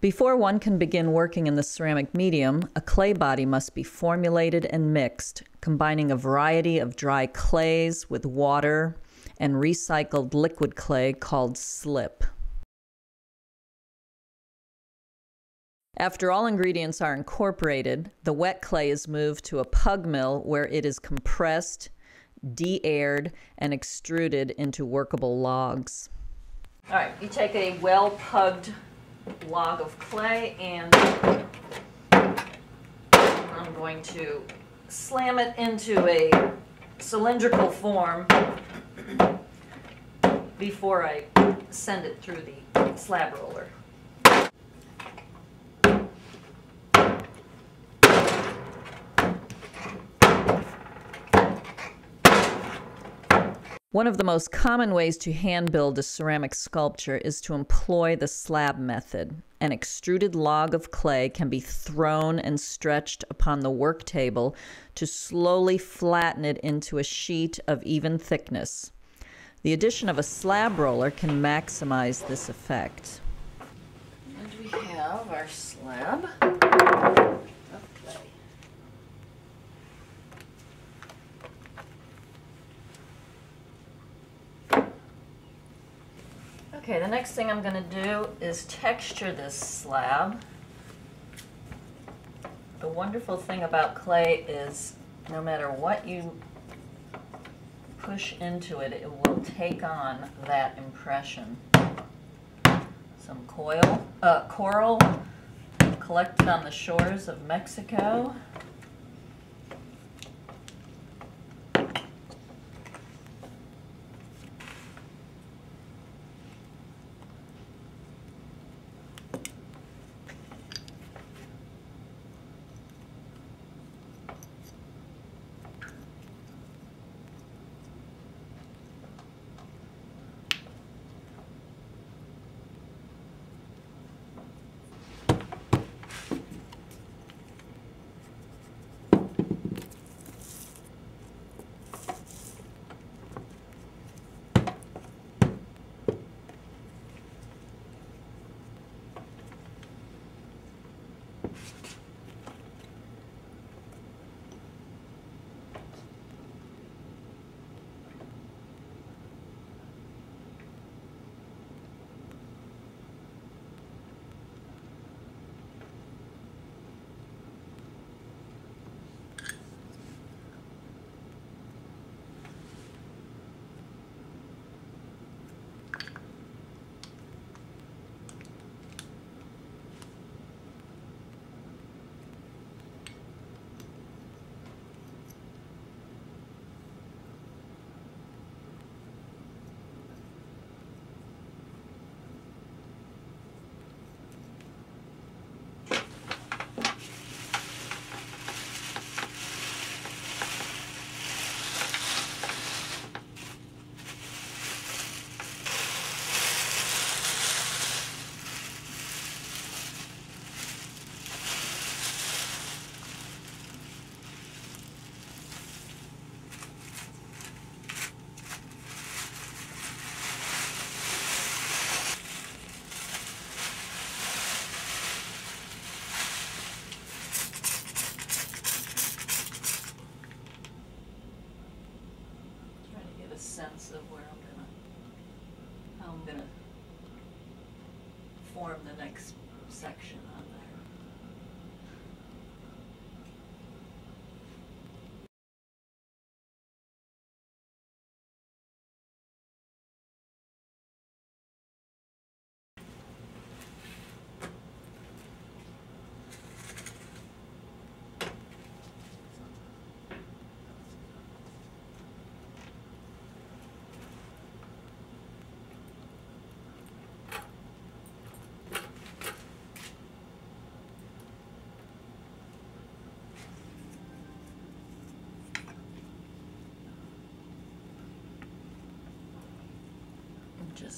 Before one can begin working in the ceramic medium, a clay body must be formulated and mixed, combining a variety of dry clays with water and recycled liquid clay called slip. After all ingredients are incorporated, the wet clay is moved to a pug mill where it is compressed, de-aired, and extruded into workable logs. All right, you take a well-pugged log of clay and I'm going to slam it into a cylindrical form before I send it through the slab roller. One of the most common ways to hand build a ceramic sculpture is to employ the slab method. An extruded log of clay can be thrown and stretched upon the work table to slowly flatten it into a sheet of even thickness. The addition of a slab roller can maximize this effect. And we have our slab. Okay, the next thing I'm going to do is texture this slab. The wonderful thing about clay is no matter what you push into it, it will take on that impression. Some coil, uh, coral collected on the shores of Mexico.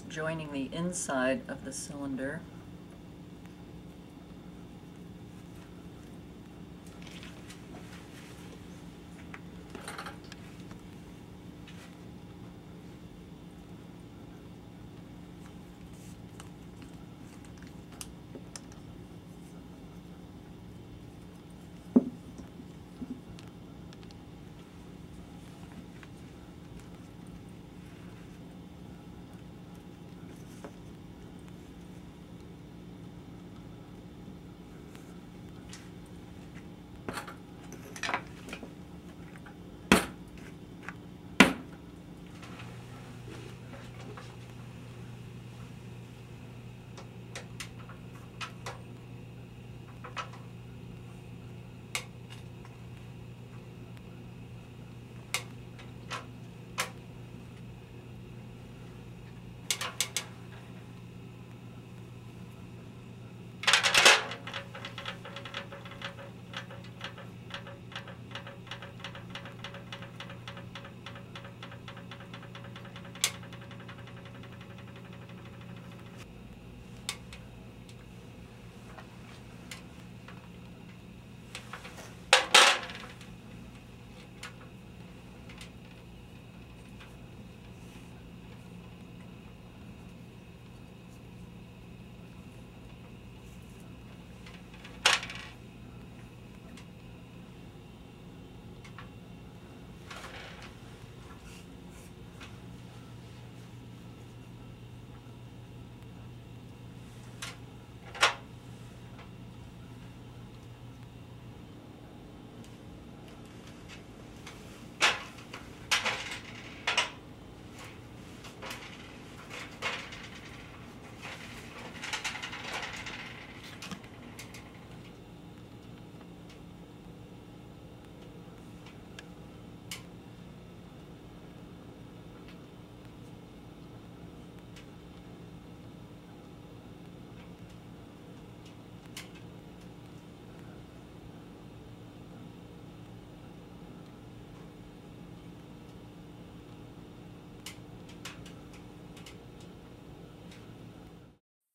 Joining the inside of the cylinder.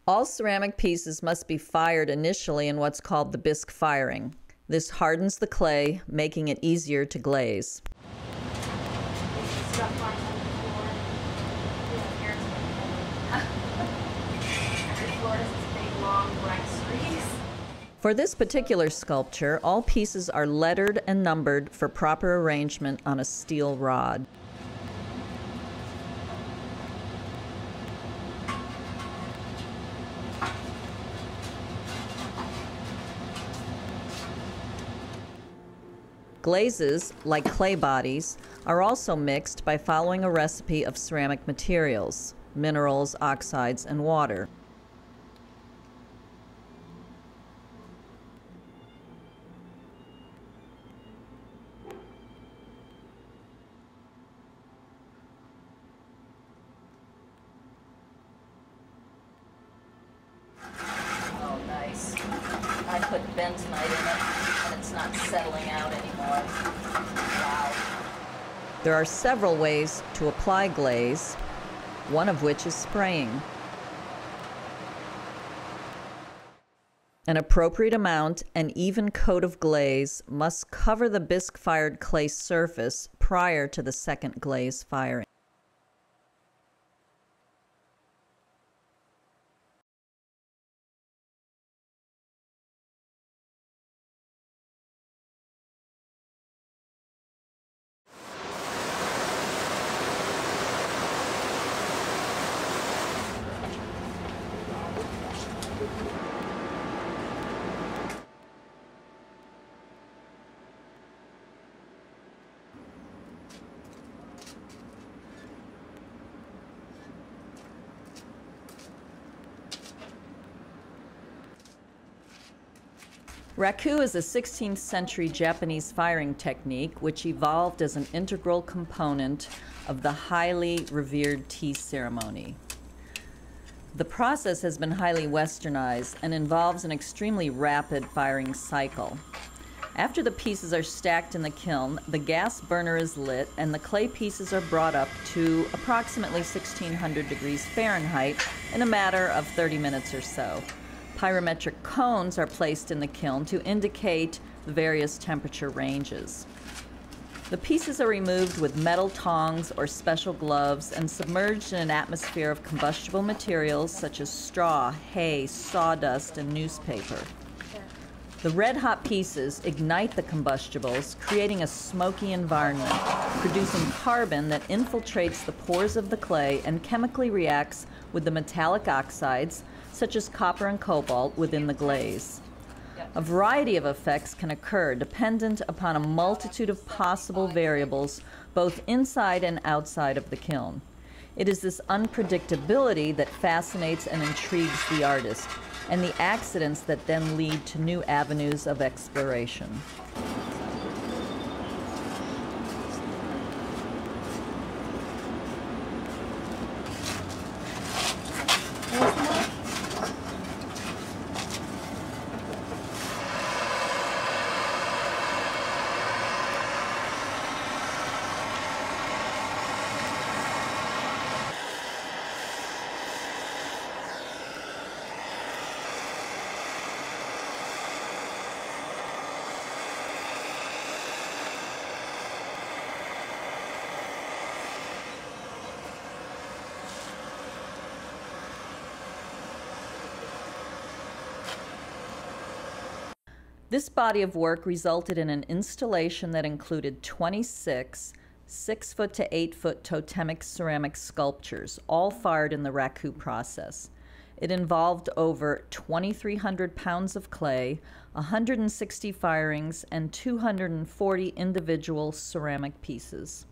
All ceramic pieces must be fired initially in what's called the bisque firing. This hardens the clay, making it easier to glaze. For this particular sculpture, all pieces are lettered and numbered for proper arrangement on a steel rod. Glazes, like clay bodies, are also mixed by following a recipe of ceramic materials, minerals, oxides, and water. Put bentonite in it, and it's not settling out anymore. Wow. There are several ways to apply glaze, one of which is spraying. An appropriate amount and even coat of glaze must cover the bisque fired clay surface prior to the second glaze firing. Raku is a 16th century Japanese firing technique which evolved as an integral component of the highly revered tea ceremony. The process has been highly westernized and involves an extremely rapid firing cycle. After the pieces are stacked in the kiln, the gas burner is lit and the clay pieces are brought up to approximately 1600 degrees Fahrenheit in a matter of 30 minutes or so. Pyrometric cones are placed in the kiln to indicate the various temperature ranges. The pieces are removed with metal tongs or special gloves and submerged in an atmosphere of combustible materials such as straw, hay, sawdust, and newspaper. The red hot pieces ignite the combustibles, creating a smoky environment, producing carbon that infiltrates the pores of the clay and chemically reacts with the metallic oxides, such as copper and cobalt, within the glaze. A variety of effects can occur dependent upon a multitude of possible variables, both inside and outside of the kiln. It is this unpredictability that fascinates and intrigues the artist, and the accidents that then lead to new avenues of exploration. This body of work resulted in an installation that included 26 6 foot to 8 foot totemic ceramic sculptures, all fired in the Raku process. It involved over 2,300 pounds of clay, 160 firings, and 240 individual ceramic pieces.